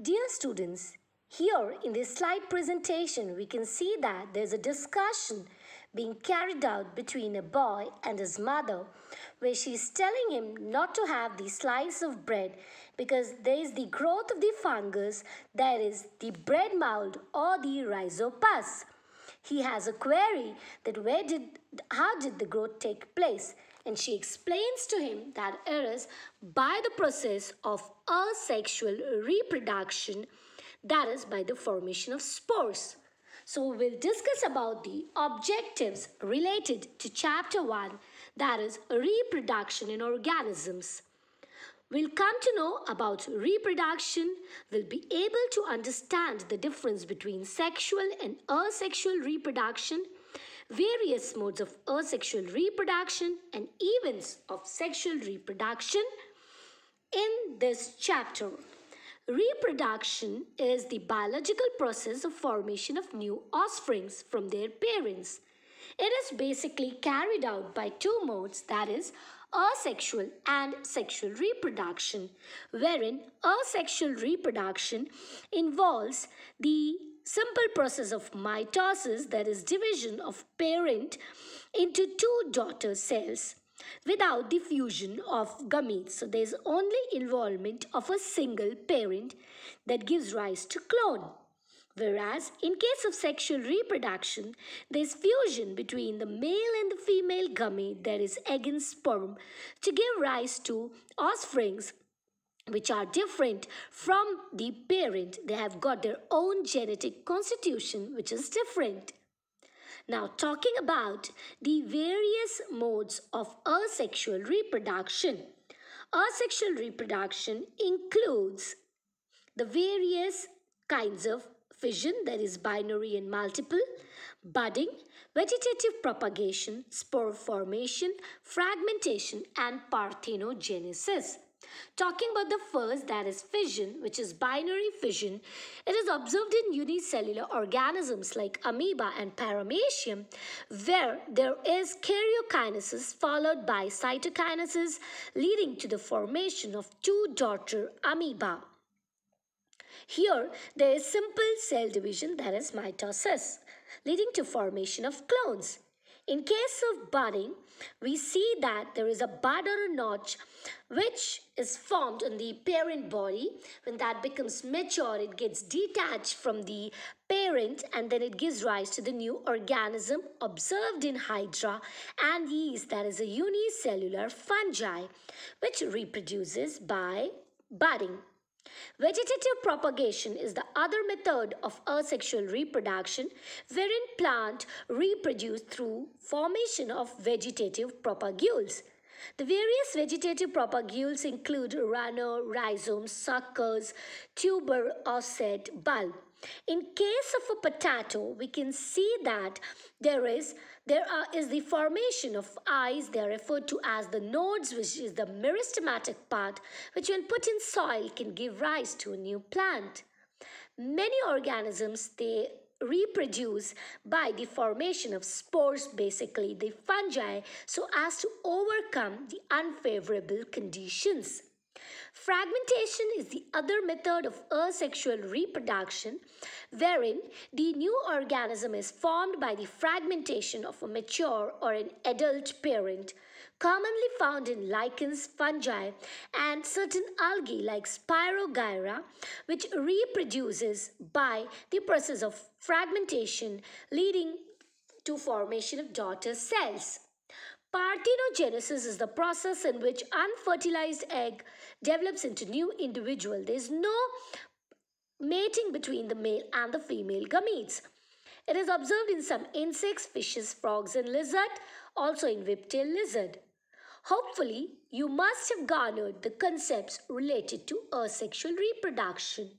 Dear students, here in this slide presentation, we can see that there's a discussion being carried out between a boy and his mother, where she's telling him not to have the slice of bread because there is the growth of the fungus, that is the bread mold or the rhizopus. He has a query that where did, how did the growth take place? And she explains to him that it is by the process of asexual reproduction, that is by the formation of spores. So we'll discuss about the objectives related to chapter 1, that is reproduction in organisms. We'll come to know about reproduction, we'll be able to understand the difference between sexual and asexual reproduction, various modes of asexual reproduction and events of sexual reproduction in this chapter. Reproduction is the biological process of formation of new offsprings from their parents. It is basically carried out by two modes that is asexual and sexual reproduction, wherein asexual reproduction involves the simple process of mitosis, that is division of parent into two daughter cells without the fusion of gametes. So there is only involvement of a single parent that gives rise to clone. Whereas in case of sexual reproduction, there is fusion between the male and the female gamete, that is egg and sperm, to give rise to offsprings which are different from the parent. They have got their own genetic constitution which is different. Now talking about the various modes of asexual reproduction. Asexual reproduction includes the various kinds of fission, that is binary and multiple, budding, vegetative propagation, spore formation, fragmentation, and parthenogenesis. Talking about the first, that is fission, which is binary fission, it is observed in unicellular organisms like amoeba and paramecium, where there is karyokinesis followed by cytokinesis, leading to the formation of two daughter amoeba. Here, there is simple cell division that is mitosis, leading to formation of clones. In case of budding, we see that there is a bud or a notch which is formed in the parent body. When that becomes mature, it gets detached from the parent and then it gives rise to the new organism observed in Hydra and yeast that is a unicellular fungi which reproduces by budding. Vegetative propagation is the other method of asexual reproduction wherein plant reproduce through formation of vegetative propagules. The various vegetative propagules include runner, rhizome, suckers, tuber, offset, bulb. In case of a potato, we can see that there is there are, is the formation of eyes. They are referred to as the nodes, which is the meristematic part, which when put in soil can give rise to a new plant. Many organisms, they reproduce by the formation of spores, basically the fungi, so as to overcome the unfavorable conditions. Fragmentation is the other method of asexual reproduction wherein the new organism is formed by the fragmentation of a mature or an adult parent commonly found in lichens, fungi, and certain algae like Spirogyra, which reproduces by the process of fragmentation leading to formation of daughter cells. Parthenogenesis is the process in which unfertilized egg develops into new individual. There is no mating between the male and the female gametes. It is observed in some insects, fishes, frogs and lizard, also in whiptail lizard. Hopefully, you must have garnered the concepts related to asexual reproduction.